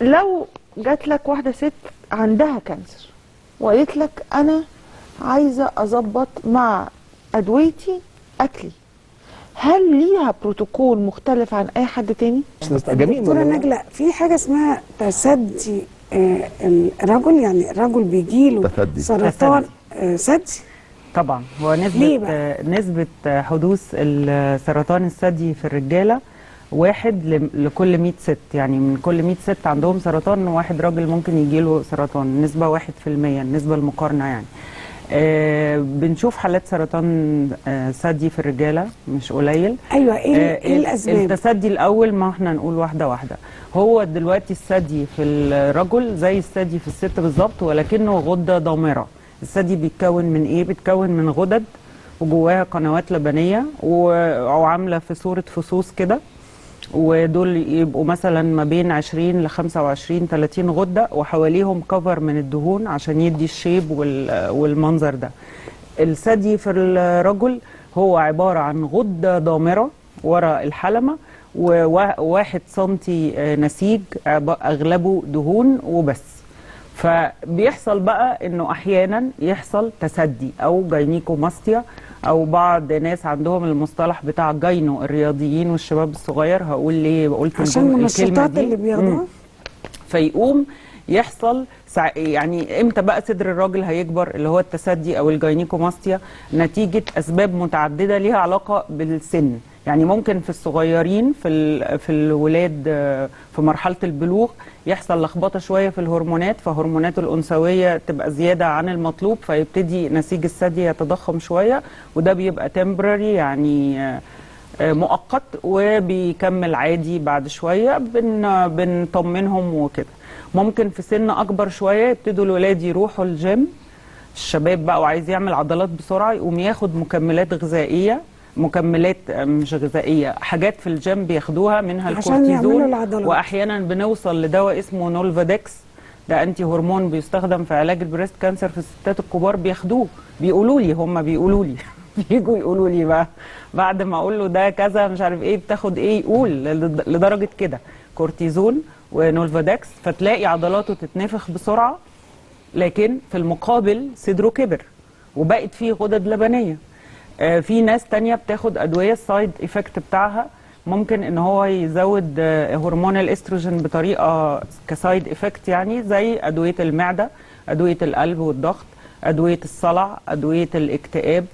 لو جات لك واحدة ست عندها كانسر وقالت لك أنا عايزة أظبط مع أدويتي أكلي هل ليها بروتوكول مختلف عن أي حد تاني جميل دكتورة نجلة في حاجة اسمها تسدي آه، الرجل يعني الرجل بيجي له. سرطان آه، ثدي طبعا هو بقى؟ آه، نسبة آه، حدوث السرطان الثدي في الرجالة واحد لكل 100 ست. يعني من كل 100 ست عندهم سرطان واحد راجل ممكن يجيله سرطان نسبة واحد في المية النسبة المقارنة يعني. آه بنشوف حالات سرطان آه ثدي في الرجالة مش قليل. أيوه إيه آه، إيه الأسباب؟ التثدي الأول ما إحنا نقول واحدة واحدة. هو دلوقتي الثدي في الرجل زي الثدي في الست بالظبط ولكنه غدة ضامرة. الثدي بيتكون من إيه؟ بيتكون من غدد وجواها قنوات لبنية وعاملة في صورة فصوص كده. ودول يبقوا مثلا ما بين 20 ل 25 30 غدة وحواليهم cover من الدهون عشان يدي ال shape وال- والمنظر ده. الثدي في الرجل هو عبارة عن غدة ضامرة ورا الحلمة وواحد سنتي نسيج أغلبه دهون وبس. فبيحصل بقى إنه أحيانا يحصل تسدي أو جاينيكوماستيا أو بعض ناس عندهم المصطلح بتاع gyno الرياضيين والشباب الصغير هقول ليه قلت عشان الجم- المنشطات. اللي بياخدوها. فيقوم يحصل. يعني إمتى بقى صدر الراجل هيكبر اللي هو التسدي أو الجاينيكوماستيا نتيجة أسباب متعددة ليها علاقة بالسن يعني ممكن في الصغيرين في. في الولاد آه، في مرحلة البلوغ يحصل لخبطة شوية في الهرمونات فهرمونات الأنثوية تبقى زيادة عن المطلوب فيبتدي نسيج الثدي يتضخم شوية وده بيبقى temporary يعني آه، آه، مؤقت وبيكمل عادي بعد شوية بن بنطمنهم وكده. ممكن في سن أكبر شوية يبتدوا الولاد يروحوا الجيم الشباب بقى وعايز يعمل عضلات بسرعة يقوم ياخد مكملات غذائية. مكملات مش غذائية. حاجات في الجيم بياخدوها منها الكورتيزون. وأحيانا بنوصل لدواء اسمه نولفادكس ده anti hormone بيستخدم في علاج ال breast cancer في الستات الكبار. بياخدوه. بيقولوا لي هم بيقولوا لي. بيجوا يقولوا لي بقى بعد ما أقول له ده كذا مش عارف إيه بتاخد إيه؟ يقول لد- لدرجة كده كورتيزون ونولفادكس فتلاقي عضلاته تتنفخ بسرعة لكن في المقابل صدره كبر وبقت فيه غدد لبنية. في ناس تانية بتاخد أدوية ال side effect بتاعها. ممكن إن هو يزود آه، هرمون الإستروجين بطريقة ك side effect يعني زي أدوية المعدة أدوية القلب والضغط أدوية الصلع أدوية الاكتئاب.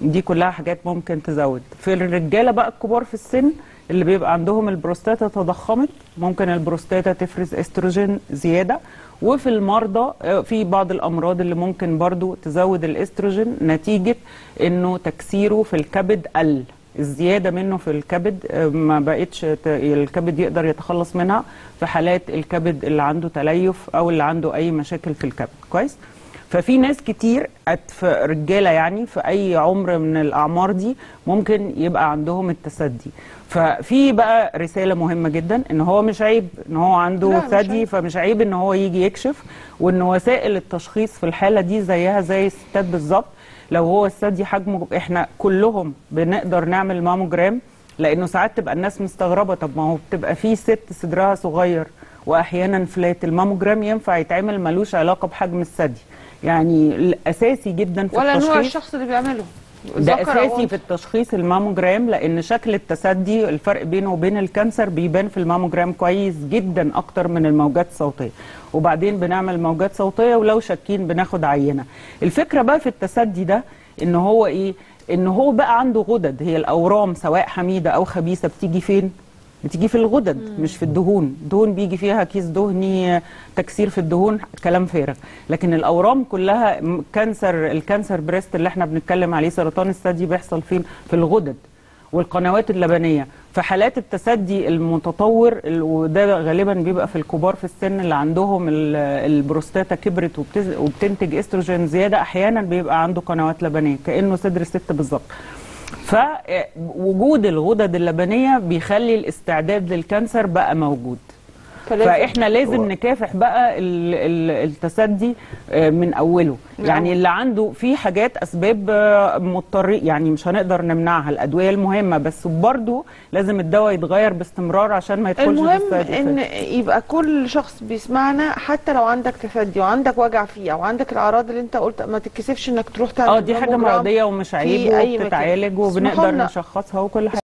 دي كلها حاجات ممكن تزود. في الرجالة بقى الكبار في السن اللي بيبقى عندهم البروستاتا تضخمت ممكن البروستاتا تفرز استروجين زيادة. وفي المرضى آه، في بعض الأمراض اللي ممكن برضو تزود الاستروجين نتيجة إنه تكسيره في الكبد قل. الزيادة منه في الكبد آه، ما بقتش الكبد يقدر يتخلص منها في حالات الكبد اللي عنده تليف أو اللي عنده أي مشاكل في الكبد. كويس؟ ففي ناس كتير رجالة يعني في أي عمر من الأعمار دي ممكن يبقى عندهم التسدي. ففي بقى رسالة مهمة جدا إن هو مش عيب إن هو عنده ثدي. فمش عيب إن هو يجي يكشف وإن وسائل التشخيص في الحالة دي زيها زي الستات بالظبط. لو هو الثدي حجمه إحنا كلهم بنقدر نعمل ماموجرام لأنه ساعات تبقى الناس مستغربة طب ما هو بتبقى في ست صدرها صغير واحيانا flat. الماموجرام ينفع يتعمل ملوش علاقة بحجم الثدي يعني الأساسي جدا في ولا نوع التشخيص. الشخص اللي بيعمله. ده أساسي. في التشخيص الماموجرام لأن شكل التثدي الفرق بينه وبين ال cancer بيبان في الماموجرام كويس جدا أكتر من الموجات الصوتية. وبعدين بنعمل موجات صوتية ولو شاكين بناخد عينة. الفكرة بقى في التثدي ده إن هو إيه؟ إن هو بقى عنده غدد. هي الأورام سواء حميدة أو خبيثة بتيجي فين؟ بتيجي في الغدد مش في الدهون. الدهون بيجي فيها كيس دهني تكسير في الدهون كلام فارغ. لكن الأورام كلها cancer ال cancer breast اللي إحنا بنتكلم عليه سرطان الثدي بيحصل فين؟ في الغدد والقنوات اللبنية. في حالات التثدي المتطور ال- وده غالبا بيبقى في الكبار في السن اللي عندهم ال- البروستاتا كبرت وبتنتج استروجين زيادة أحيانا بيبقى عنده قنوات لبنية كأنه صدر ست بالظبط. فوجود الغدد اللبنية بيخلي الاستعداد لل cancer بقى موجود. فإحنا لازم نكافح بقى ال- ال- التثدي آه، من أوله من يعني. اللي عنده في حاجات أسباب آه، مضطر يعني مش هنقدر نمنعها الأدوية المهمة بس برضه لازم الدواء يتغير باستمرار عشان ما يدخلش المهم إن. يبقى كل شخص بيسمعنا حتى لو عندك تسدي وعندك وجع فيه أو عندك الأعراض اللي أنت قلت ما تتكسفش إنك تروح تعمل آه دي حاجة مرضية ومش عيب. وبتتعالج وبنقدر نشخصها وكل حاجة